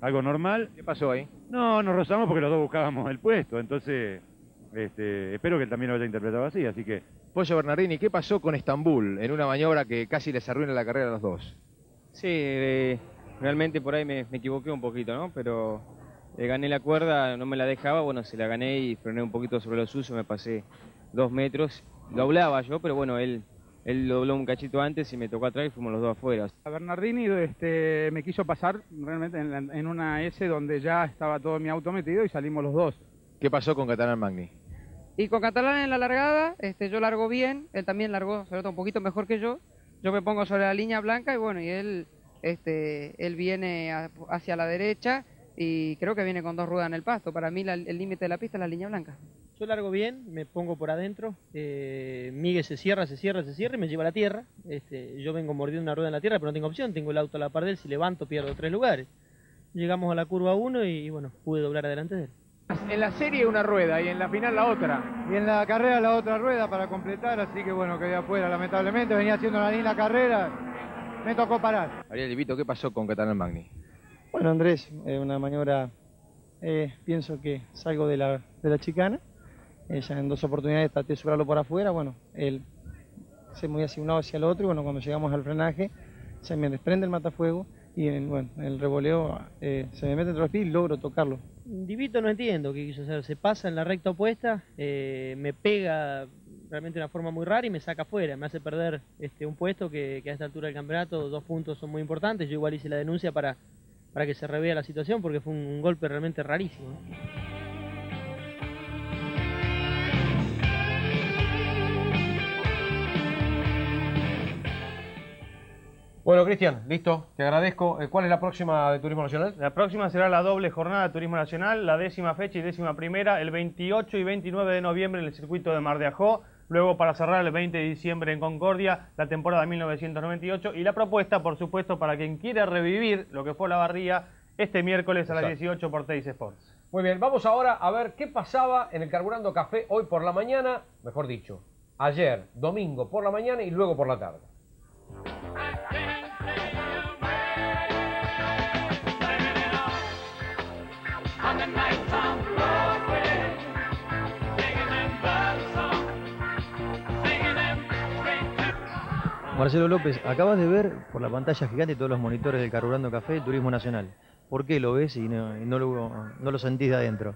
algo normal. ¿Qué pasó ahí? No, nos rozamos porque los dos buscábamos el puesto, entonces este, espero que él también lo haya interpretado así, así que Pollo Bernardini, ¿qué pasó con Estambul en una maniobra que casi les arruina la carrera a los dos? Sí, eh, realmente por ahí me, me equivoqué un poquito, ¿no? Pero eh, gané la cuerda, no me la dejaba, bueno, se la gané y frené un poquito sobre lo sucio, me pasé dos metros. Doblaba yo, pero bueno, él, él dobló un cachito antes y me tocó atrás y fuimos los dos afuera. A Bernardini este, me quiso pasar realmente en, la- en una S donde ya estaba todo mi auto metido y salimos los dos. ¿Qué pasó con Catalán Magni? Y con Catalán en la largada, este, yo largo bien, él también largó, se nota un poquito mejor que yo. Yo me pongo sobre la línea blanca y bueno, y él, este, él viene a- hacia la derecha y creo que viene con dos ruedas en el pasto. Para mí la- el límite de la pista es la línea blanca. Yo largo bien, me pongo por adentro, eh, Miguel se cierra, se cierra, se cierra y me lleva a la tierra. Este, yo vengo mordiendo una rueda en la tierra, pero no tengo opción, tengo el auto a la par de él, si levanto pierdo tres lugares. Llegamos a la curva 1 y bueno, pude doblar adelante de él. En la serie una rueda y en la final la otra. Y en la carrera la otra rueda para completar, así que bueno, quedé afuera lamentablemente, venía haciendo una linda carrera, me tocó parar. Ariel Levito, ¿qué pasó con Catalán Magni? Bueno, Andrés, eh, una maniobra, eh, pienso que salgo de la, de la chicana. Eh, ya en dos oportunidades traté de superarlo por afuera. Bueno, él se movía hacia un lado hacia el otro. Y bueno, cuando llegamos al frenaje, se me desprende el matafuego. Y en el, bueno, en el revoleo eh, se me mete entre los pies y logro tocarlo. Divito no entiendo qué quiso hacer, se pasa en la recta opuesta, eh, me pega realmente de una forma muy rara y me saca afuera, me hace perder este, un puesto que, a esta altura del campeonato dos puntos son muy importantes, yo igual hice la denuncia para, para que se revea la situación porque fue un, golpe realmente rarísimo. Bueno, Cristian, listo, te agradezco. Eh, ¿Cuál es la próxima de Turismo Nacional? La próxima será la doble jornada de Turismo Nacional, la décima fecha y décima primera, el 28 y 29 de noviembre en el circuito de Mar de Ajó. Luego, para cerrar el 20 de diciembre en Concordia, la temporada 1998. Y la propuesta, por supuesto, para quien quiera revivir lo que fue la barría, este miércoles a las Exacto. 18 por Teis Sports. Muy bien, vamos ahora a ver qué pasaba en el Carburando Café hoy por la mañana, mejor dicho, ayer, domingo por la mañana y luego por la tarde. Marcelo López, acabas de ver por la pantalla gigante todos los monitores del Carburando Café Turismo Nacional. ¿Por qué lo ves y no, y no lo, no lo sentís de adentro?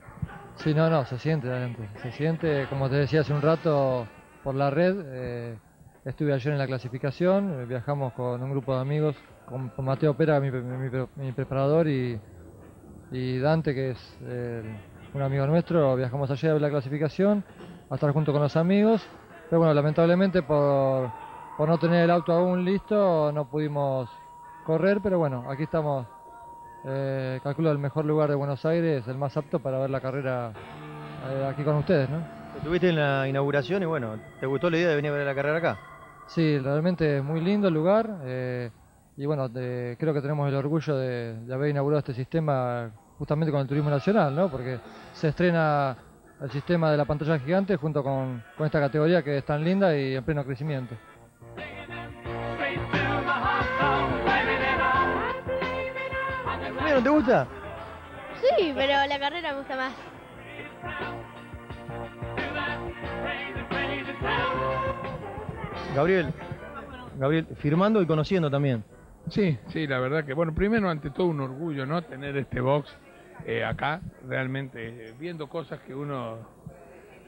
Sí, no, no, se siente adentro. Se siente, como te decía hace un rato, por la red. eh, estuve ayer en la clasificación, eh, viajamos con un grupo de amigos, con, Mateo Pera, mi, mi mi preparador, y, y Dante, que es eh, un amigo nuestro. Viajamos ayer a ver la clasificación, a estar junto con los amigos. Pero bueno, lamentablemente por, por no tener el auto aún listo, no pudimos correr, pero bueno, aquí estamos eh, calculo el mejor lugar de Buenos Aires, el más apto para ver la carrera eh, aquí con ustedes, ¿no? Estuviste en la inauguración y bueno, ¿te gustó la idea de venir a ver la carrera acá? Sí, realmente es muy lindo el lugar eh, y bueno, de- creo que tenemos el orgullo de, de haber inaugurado este sistema justamente con el turismo nacional, ¿no? Porque se estrena el sistema de la pantalla gigante junto con, con esta categoría que es tan linda y en pleno crecimiento. Mira, ¿no te gusta? Sí, pero la carrera me gusta más. Gabriel, Gabriel, firmando y conociendo también. Sí, sí, la verdad que, bueno, primero ante todo un orgullo, ¿no? Tener este box eh, acá, realmente, eh, viendo cosas que uno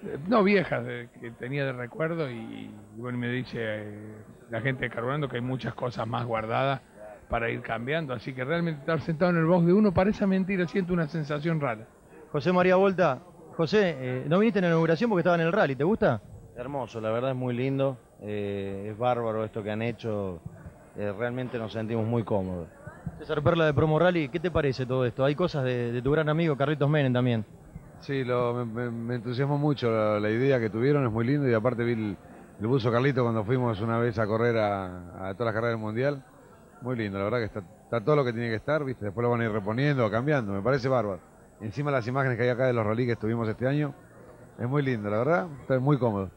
eh, no viejas, de- que tenía de recuerdo y, y bueno, me dice eh, la gente de Carburando que hay muchas cosas más guardadas para ir cambiando, así que realmente estar sentado en el box de uno parece mentira, siento una sensación rara. José María Volta, José, eh, no viniste en la inauguración porque estaba en el rally, ¿te gusta? Hermoso, la verdad es muy lindo, eh, es bárbaro esto que han hecho, eh, realmente nos sentimos muy cómodos. César Perla de Promo Rally, ¿qué te parece todo esto? Hay cosas de, de tu gran amigo Carlitos Menem también. Sí, lo- me, me- me entusiasmó mucho la, la idea que tuvieron, es muy lindo y aparte vi el, el buzo Carlito cuando fuimos una vez a correr a, a todas las carreras del Mundial. Muy lindo, la verdad que está, está todo lo que tiene que estar, ¿viste? después lo van a ir reponiendo o cambiando, me parece bárbaro. Encima las imágenes que hay acá de los rally que estuvimos este año, es muy lindo, la verdad, está muy cómodo.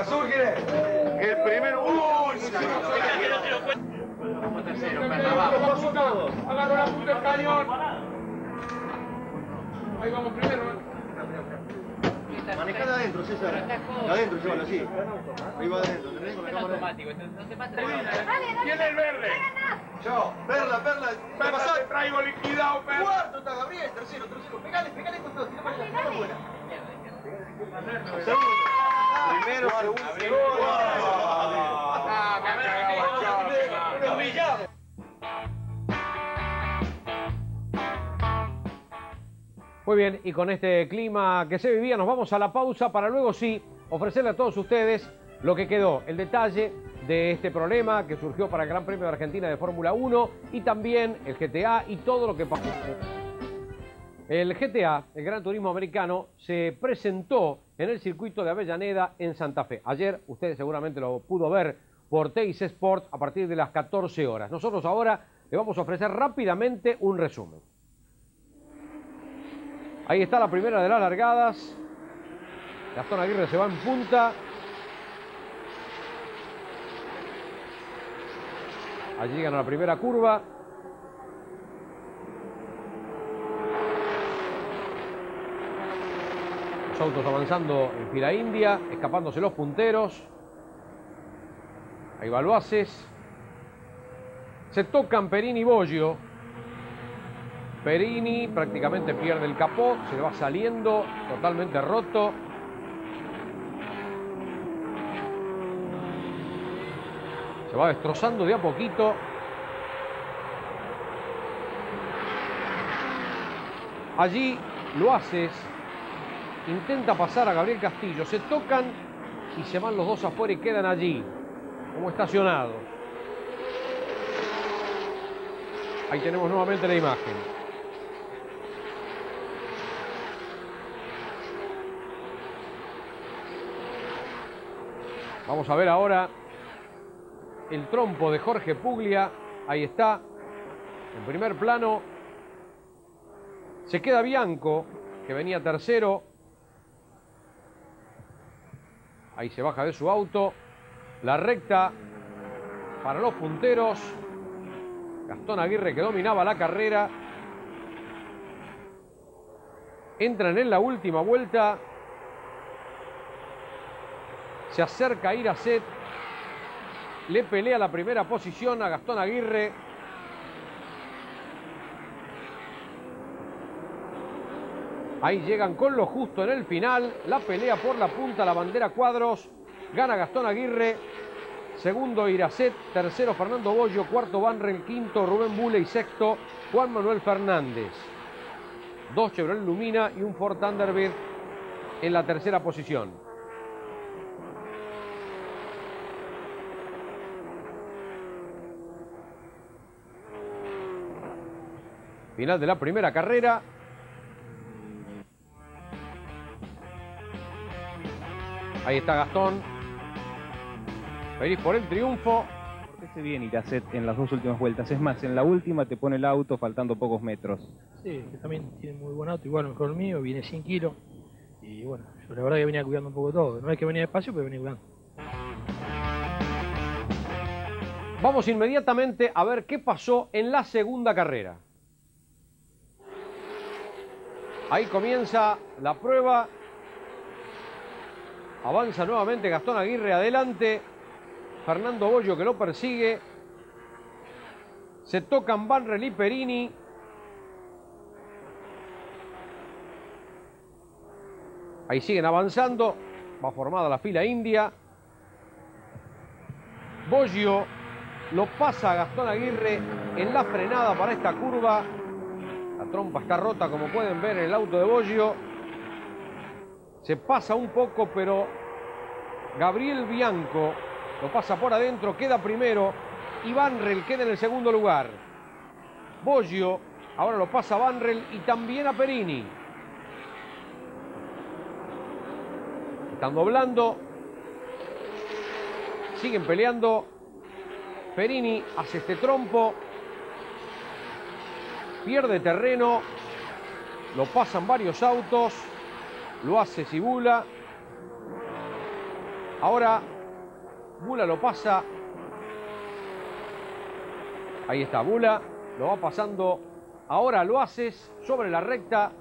Azul quién es? El primero. ¡Uy! Agarro la punta del cañón. Ahí vamos primero. Manejá de adentro, César. De adentro, llévalo así. Ahí va adentro. ¿Tenés con la cámara? ¿Quién es el verde? Yo. Perla, Perla. Perla, te traigo liquidado, Perla. Cuarto está Gabriel, tercero, tercero. Pegale, pegale con todo. Tira para allá, tira afuera. Primero, segundo. Muy bien, y con este clima que se vivía nos vamos a la pausa para luego sí ofrecerle a todos ustedes lo que quedó, el detalle de este problema que surgió para el Gran Premio de Argentina de Fórmula 1 y también el GTA y todo lo que pasó. El GTA, el Gran Turismo Americano, se presentó en el circuito de Avellaneda en Santa Fe. Ayer ustedes seguramente lo pudo ver por TIC Sport a partir de las 14 horas. Nosotros ahora le vamos a ofrecer rápidamente un resumen. Ahí está la primera de las largadas. Gastón Aguirre se va en punta. Allí llegan a la primera curva. Autos avanzando en fila india, escapándose los punteros. Ahí va Loaces. Se tocan Perini y Bollo. Perini prácticamente pierde el capó, se le va saliendo totalmente roto. Se va destrozando de a poquito. Allí lo haces. Intenta pasar a Gabriel Castillo. Se tocan y se van los dos afuera y quedan allí, como estacionados. Ahí tenemos nuevamente la imagen. Vamos a ver ahora el trompo de Jorge Puglia. Ahí está. En primer plano. Se queda Bianco, que venía tercero. Ahí se baja de su auto. La recta para los punteros. Gastón Aguirre que dominaba la carrera. Entran en la última vuelta. Se acerca a Iracet. Le pelea la primera posición a Gastón Aguirre. Ahí llegan con lo justo en el final. La pelea por la punta, la bandera cuadros. Gana Gastón Aguirre. Segundo Iracet. Tercero Fernando Bollo. Cuarto Banrel. Quinto Rubén Bule. Y sexto Juan Manuel Fernández. Dos Chevrolet Lumina y un Ford Thunderbird en la tercera posición. Final de la primera carrera. Ahí está Gastón. Feliz por el triunfo. Portese bien Iracet en las dos últimas vueltas. Es más, en la última te pone el auto faltando pocos metros. Sí, que también tiene muy buen auto, igual mejor el mío, viene 100 kilos. Y Y bueno, yo la verdad que venía cuidando un poco todo. No es que venía despacio, pero venía cuidando. Vamos inmediatamente a ver qué pasó en la segunda carrera. Ahí comienza la prueba. Avanza nuevamente Gastón Aguirre adelante. Fernando Bollo que lo persigue. Se tocan Van y Perini. Ahí siguen avanzando. Va formada la fila india. Bollo lo pasa a Gastón Aguirre en la frenada para esta curva. La trompa está rota como pueden ver en el auto de Bollo. Se pasa un poco, pero Gabriel Bianco lo pasa por adentro, queda primero. Y Vanrel queda en el segundo lugar. Bollo ahora lo pasa a Vanrel y también a Perini. Están doblando. Siguen peleando. Perini hace este trompo. Pierde terreno. Lo pasan varios autos. Lo hace Cibula. Ahora Bula lo pasa. Ahí está Bula. Lo va pasando. Ahora lo haces sobre la recta.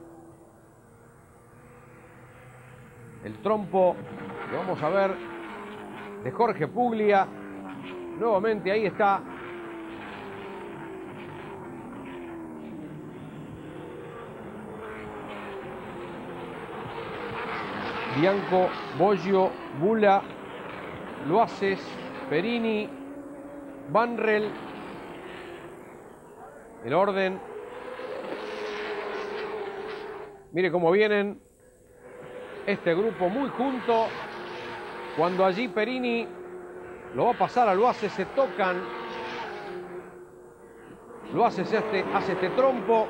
El trompo, lo vamos a ver, de Jorge Puglia. Nuevamente ahí está. Bianco, Boggio, Bula, Luaces, Perini, Banrel. El orden. Mire cómo vienen este grupo muy junto. Cuando allí Perini lo va a pasar a Luaces, se tocan. Luaces este, hace este trompo,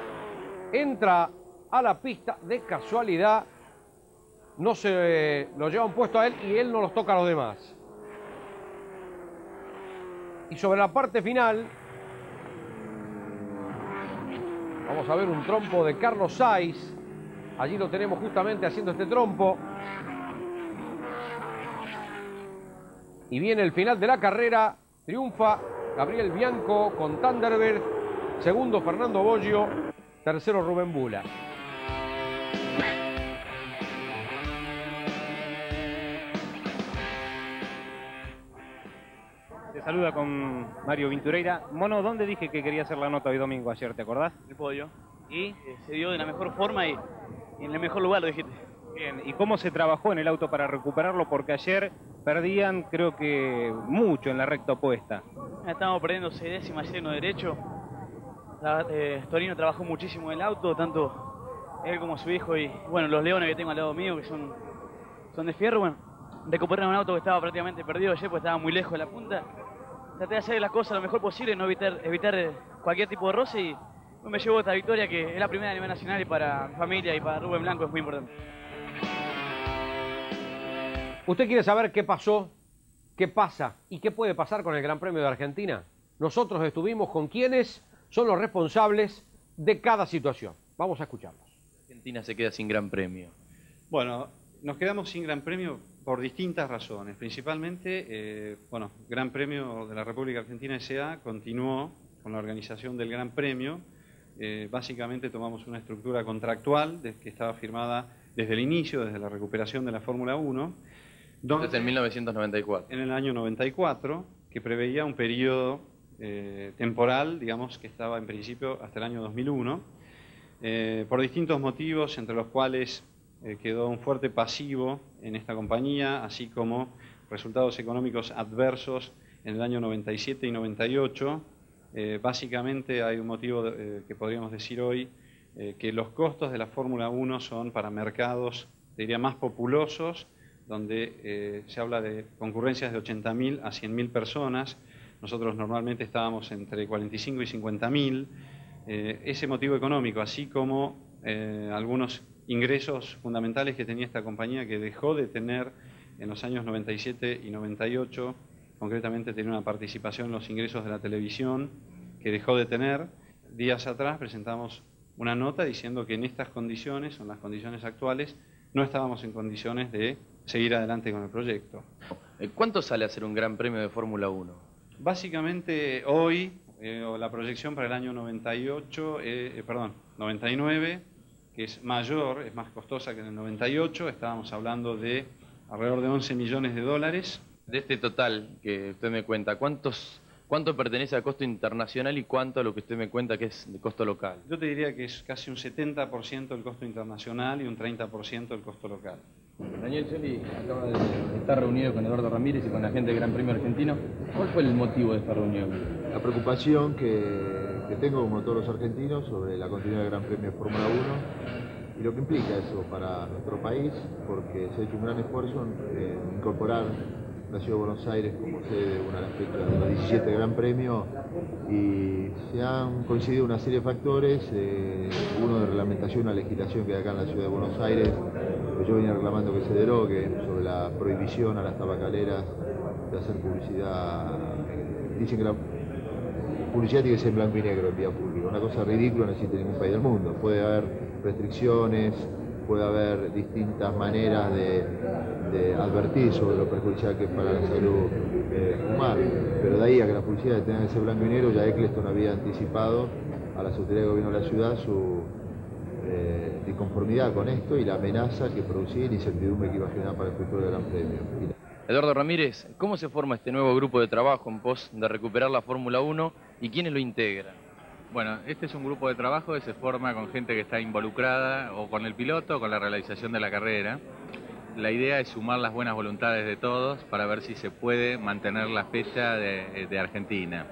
entra a la pista de casualidad. No se lo llevan puesto a él y él no los toca a los demás. Y sobre la parte final, vamos a ver un trompo de Carlos Saiz. Allí lo tenemos justamente haciendo este trompo. Y viene el final de la carrera. Triunfa Gabriel Bianco con Thunderbird. Segundo Fernando Boggio. Tercero Rubén Bula. Saluda con Mario Vintureira. Mono, ¿dónde dije que quería hacer la nota hoy domingo ayer? ¿Te acordás? El podio. Y se dio de la mejor forma y, y en el mejor lugar, lo dijiste. Bien, ¿y cómo se trabajó en el auto para recuperarlo? Porque ayer perdían, creo que mucho en la recta opuesta. Estábamos perdiendo seis décimas lleno derecho. La, eh, Torino trabajó muchísimo en el auto, tanto él como su hijo y, bueno, los leones que tengo al lado mío, que son, son de fierro, bueno, recuperaron un auto que estaba prácticamente perdido ayer, pues estaba muy lejos de la punta. Traté de hacer las cosas lo mejor posible, no evitar, evitar eh, cualquier tipo de roce y me llevo esta victoria que es la primera a nivel nacional y para mi familia y para Rubén Blanco es muy importante. ¿Usted quiere saber qué pasó, qué pasa y qué puede pasar con el Gran Premio de Argentina? Nosotros estuvimos con quienes son los responsables de cada situación. Vamos a escucharlos. Argentina se queda sin Gran Premio. Bueno, nos quedamos sin Gran Premio por distintas razones. Principalmente, eh, bueno, Gran Premio de la República Argentina S.A. continuó con la organización del Gran Premio. Eh, básicamente tomamos una estructura contractual que estaba firmada desde el inicio, desde la recuperación de la Fórmula 1. donde- Desde el 1994. en el año 94, que preveía un periodo eh, temporal, digamos, que estaba en principio hasta el año 2001, eh, por distintos motivos, entre los cuales eh, quedó un fuerte pasivo en esta compañía, así como resultados económicos adversos en el año 97 y 98. Eh, básicamente hay un motivo eh, que podríamos decir hoy, que los costos de la Fórmula 1 son para mercados, diría, más populosos, donde se habla de concurrencias de 80.000 a 100.000 personas. Nosotros normalmente estábamos entre 45 y 50.000. Eh, ese motivo económico, así como algunos ingresos fundamentales que tenía esta compañía que dejó de tener en los años 97 y 98, concretamente tenía una participación en los ingresos de la televisión que dejó de tener. Días atrás presentamos una nota diciendo que en estas condiciones, son las condiciones actuales, no estábamos en condiciones de seguir adelante con el proyecto. Eh, ¿Cuánto sale hacer un gran premio de Fórmula 1? Básicamente hoy, eh, la proyección para el año 98, eh, eh, perdón, 99, que es mayor, es más costosa que en el 98, estábamos hablando de alrededor de 11 millones de dólares. De este total que usted me cuenta, ¿cuántos, ¿cuánto pertenece a costo internacional y cuánto a lo que usted me cuenta que es de costo local? Yo te diría que es casi un 70% el costo internacional y un 30% el costo local. Daniel Scioli acaba de estar reunido con Eduardo Ramírez y con la gente del Gran Premio Argentino. ¿Cuál fue el motivo de esta reunión? La preocupación que, que tengo, como todos los argentinos, sobre la continuidad del Gran Premio de Fórmula 1 y lo que implica eso para nuestro país, porque se ha hecho un gran esfuerzo en, incorporar la Ciudad de Buenos Aires como sede de una de las de los 17 Gran Premio y se han coincidido una serie de factores, eh, uno de reglamentación, una legislación que hay acá en la Ciudad de Buenos Aires, que yo venía reclamando que se derogue sobre la prohibición a las tabacaleras de hacer publicidad, dicen publicidad tiene que ser blanco y negro en vía pública, una cosa ridícula no existe en ningún país del mundo, puede haber restricciones, puede haber distintas maneras de, advertir sobre lo perjudicial que es para la salud eh, fumar, pero de ahí a que la publicidad tenga que ser blanco y negro, ya Eccleston había anticipado a las autoridades de gobierno de la ciudad su eh, disconformidad con esto y la amenaza que producía y la incertidumbre que iba a generar para el futuro del Gran Premio. Eduardo Ramírez, ¿cómo se forma este nuevo grupo de trabajo en pos de recuperar la Fórmula 1 y quiénes lo integran? Bueno, este es un grupo de trabajo que se forma con gente que está involucrada o con el piloto o con la realización de la carrera. La idea es sumar las buenas voluntades de todos para ver si se puede mantener la fecha de, Argentina.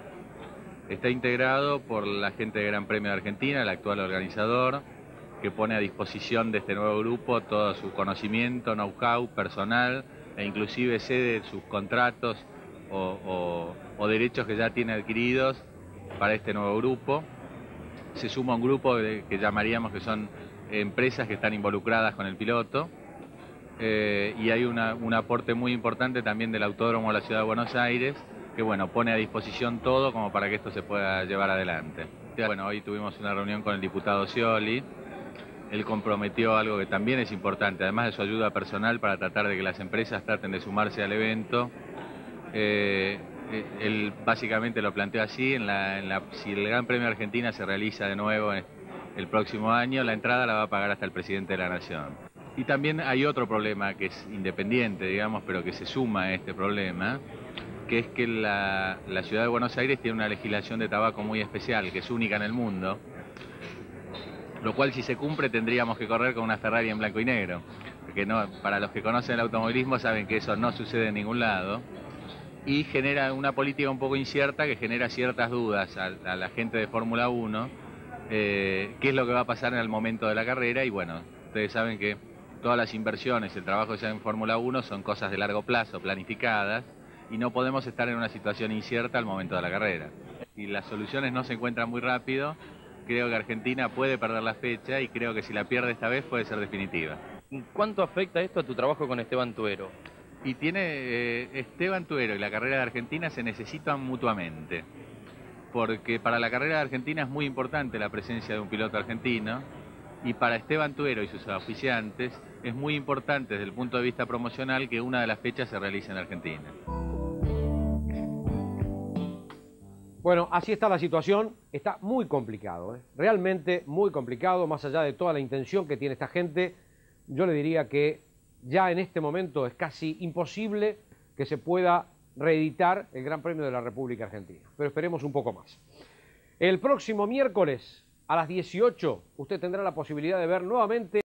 Está integrado por la gente de Gran Premio de Argentina, el actual organizador, que pone a disposición de este nuevo grupo todo su conocimiento, know-how personal e inclusive cede sus contratos o, derechos que ya tiene adquiridos para este nuevo grupo. Se suma un grupo que llamaríamos que son empresas que están involucradas con el piloto. Eh, y hay un aporte muy importante también del Autódromo de la Ciudad de Buenos Aires, que bueno, pone a disposición todo como para que esto se pueda llevar adelante. Bueno, hoy tuvimos una reunión con el diputado Scioli. Él comprometió algo que también es importante, además de su ayuda personal para tratar de que las empresas traten de sumarse al evento. Eh, él básicamente lo planteó así, en la, en la, si el Gran Premio Argentina se realiza de nuevo el próximo año, la entrada la va a pagar hasta el presidente de la Nación. Y también hay otro problema que es independiente, digamos, pero que se suma a este problema, que es que la ciudad de Buenos Aires tiene una legislación de tabaco muy especial, que es única en el mundo, lo cual si se cumple tendríamos que correr con una Ferrari en blanco y negro, porque no, para los que conocen el automovilismo saben que eso no sucede en ningún lado. Y genera una política un poco incierta que genera ciertas dudas a, la gente de Fórmula 1, eh, qué es lo que va a pasar en el momento de la carrera. Y bueno, ustedes saben que todas las inversiones, el trabajo que se hace en Fórmula 1 son cosas de largo plazo, planificadas, y no podemos estar en una situación incierta al momento de la carrera. Y las soluciones no se encuentran muy rápido, creo que Argentina puede perder la fecha y creo que si la pierde esta vez puede ser definitiva. ¿Cuánto afecta esto a tu trabajo con Esteban Tuero? Y tiene eh, Esteban Tuero y la carrera de Argentina se necesitan mutuamente, porque para la carrera de Argentina es muy importante la presencia de un piloto argentino, y para Esteban Tuero y sus oficiantes es muy importante desde el punto de vista promocional que una de las fechas se realice en Argentina. Bueno, así está la situación, está muy complicado, ¿eh? realmente muy complicado, más allá de toda la intención que tiene esta gente, yo le diría que ya en este momento es casi imposible que se pueda reeditar el Gran Premio de la República Argentina, pero esperemos un poco más. El próximo miércoles a las 18 usted tendrá la posibilidad de ver nuevamente